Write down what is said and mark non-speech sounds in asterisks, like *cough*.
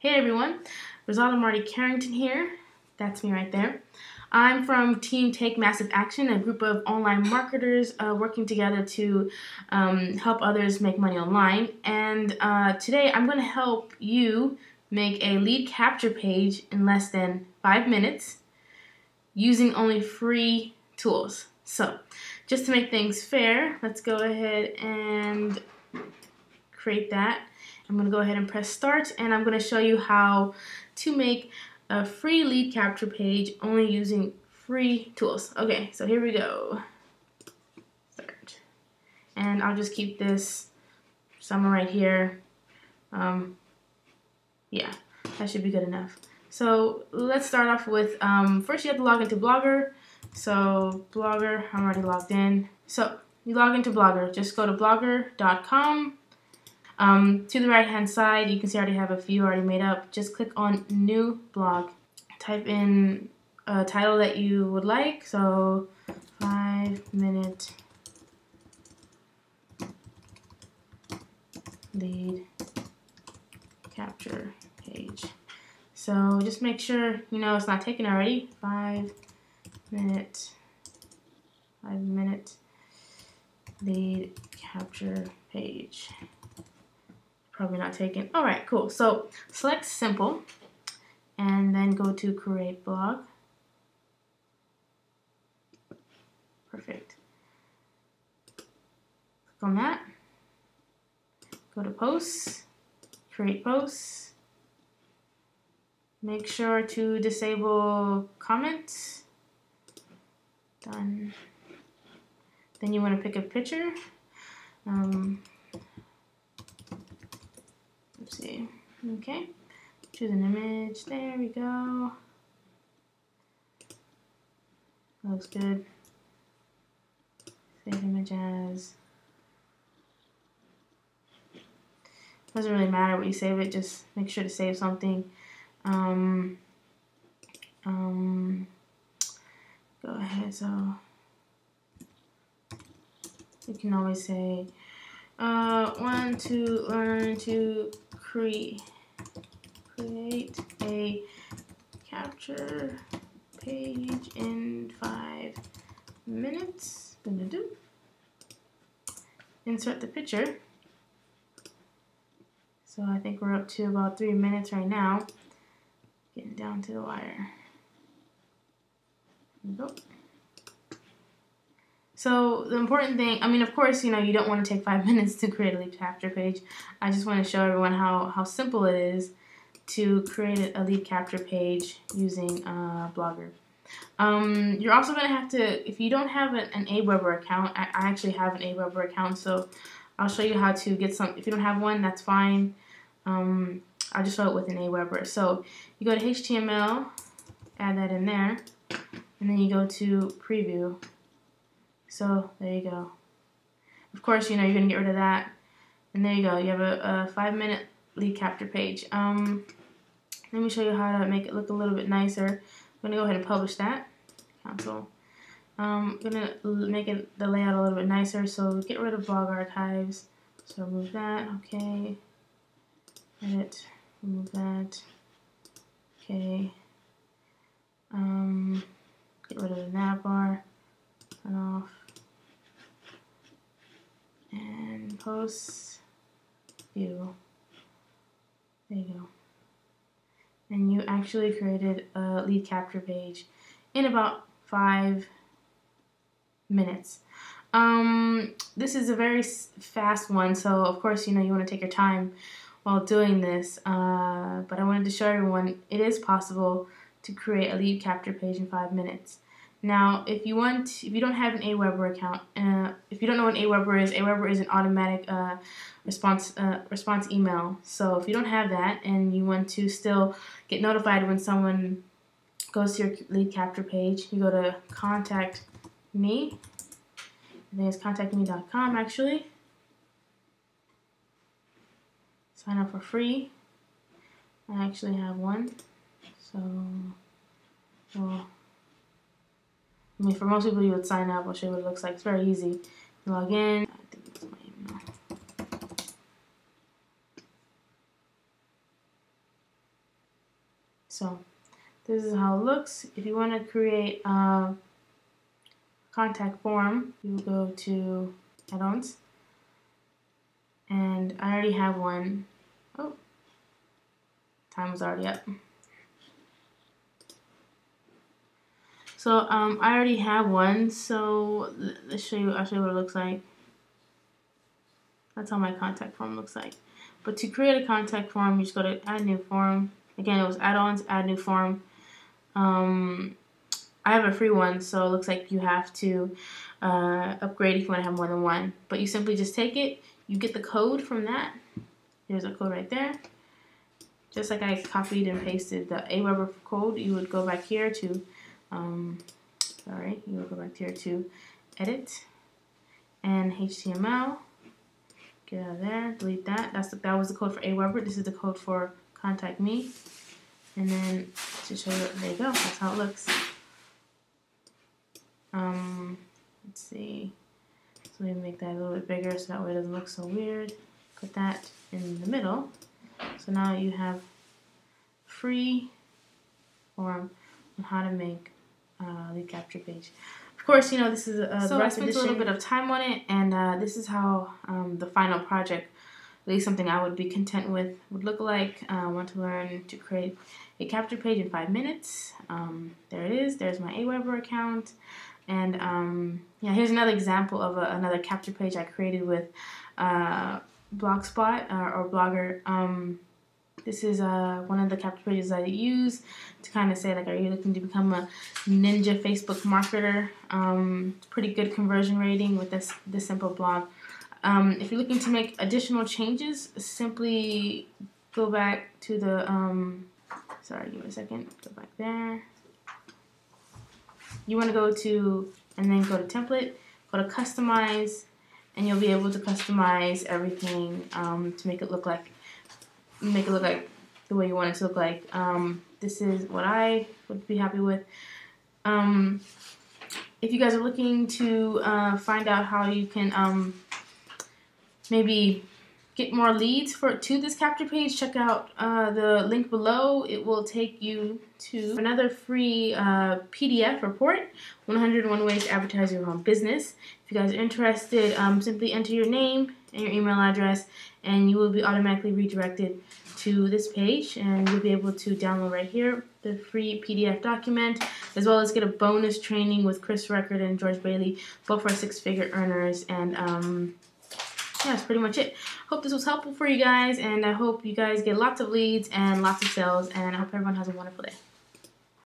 Hey everyone, Rizala Marty Carrington here. That's me right there. I'm from Team Take Massive Action, a group of online marketers uh, working together to um, help others make money online. And uh, today I'm going to help you make a lead capture page in less than five minutes using only free tools. So, just to make things fair, let's go ahead and create that. I'm going to go ahead and press start and I'm going to show you how to make a free lead capture page only using free tools. Okay, so here we go. Start. And I'll just keep this somewhere right here. Um, yeah, that should be good enough. So let's start off with, um, first you have to log into Blogger. So Blogger, I'm already logged in. So you log into Blogger, just go to blogger.com um, to the right hand side, you can see I already have a few already made up. Just click on new blog. Type in a title that you would like. So five minute lead capture page. So just make sure you know it's not taken already. Five minute, five minute lead capture page probably not taken. All right, cool. So select simple and then go to create blog. Perfect. Click on that. Go to posts, create posts. Make sure to disable comments. Done. Then you want to pick a picture. Um, see. Okay, choose an image. There we go. Looks good. Save image as. Doesn't really matter what you save it. Just make sure to save something. Um, um, go ahead. So you can always say uh, want to learn to create create a capture page in five minutes. Insert the picture. So I think we're up to about three minutes right now. Getting down to the wire. There we Go. So the important thing, I mean, of course, you know, you don't want to take five *laughs* minutes to create a lead capture page. I just want to show everyone how, how simple it is to create a lead capture page using uh, Blogger. Um, you're also going to have to, if you don't have an, an Aweber account, I, I, actually have an Aweber account, so I'll show you how to get some. If you don't have one, that's fine. Um, I'll just show it with an Aweber. So you go to HTML, add that in there, and then you go to Preview. So there you go. Of course, you know, you're going to get rid of that. And there you go. You have a, a five minute lead capture page. Um, let me show you how to make it look a little bit nicer. I'm going to go ahead and publish that. Cancel. Um, I'm going to make it the layout a little bit nicer. So get rid of blog archives. So remove that. Okay. Edit. Remove that. Okay. Um, get rid of the navbar. Turn off post view. There you go. And you actually created a lead capture page in about five minutes. Um, this is a very fast one, so of course, you know, you want to take your time while doing this, uh, but I wanted to show everyone it is possible to create a lead capture page in five minutes. Now, if you want, if you don't have an Aweber account, uh, if you don't know what Aweber is, Aweber is an automatic uh, response uh, response email. So if you don't have that and you want to still get notified when someone goes to your lead capture page, you go to contact me. I think it's contactme.com actually. Sign up for free. I actually have one. So, well. I mean, for most people, you would sign up. I'll show you what it looks like. It's very easy. You log in. I think it's my email. So this is how it looks. If you want to create a contact form, you go to add-ons. And I already have one. Oh, time was already up. So um, I already have one, so let's show you, I'll show you what it looks like. That's how my contact form looks like. But to create a contact form, you just go to add new form. Again, it was add-ons, add new form. Um, I have a free one, so it looks like you have to uh, upgrade if you want to have more than one. But you simply just take it, you get the code from that. There's a code right there. Just like I copied and pasted the Aweber code, you would go back here to, um, sorry, you would go back here to edit and HTML Get out of there, delete that. That's the, that was the code for Aweber. This is the code for Contact Me. And then to show you, there you go. That's how it looks. Um, let's see. So we make that a little bit bigger so that way it doesn't look so weird. Put that in the middle. So now you have free form on how to make a lead capture page Of course, you know, this is a so I spent edition. a little bit of time on it, and uh, this is how um, the final project, at least something I would be content with, would look like. Uh, I want to learn to create a capture page in five minutes. Um, there it is. There's my Aweber account. And um, yeah, here's another example of a, another capture page I created with uh, Blogspot uh, or Blogger. This is uh, one of the capture pages I use to kind of say like, are you looking to become a ninja Facebook marketer? Um, pretty good conversion rating with this this simple blog. Um, if you're looking to make additional changes, simply go back to the. Um, sorry, give me a second. Go back there. You want to go to and then go to template. Go to customize, and you'll be able to customize everything um, to make it look like make it look like the way you want it to look like. Um, this is what I would be happy with. Um, if you guys are looking to uh, find out how you can um, maybe get more leads for to this capture page, check out uh, the link below. It will take you to another free uh, PDF report, 101 Ways to Advertise Your Home Business. If you guys are interested, um, simply enter your name and your email address and you will be automatically redirected to this page and you'll be able to download right here the free PDF document as well as get a bonus training with Chris Record and George Bailey both are six-figure earners and um, yeah, that's pretty much it. Hope this was helpful for you guys and I hope you guys get lots of leads and lots of sales and I hope everyone has a wonderful day.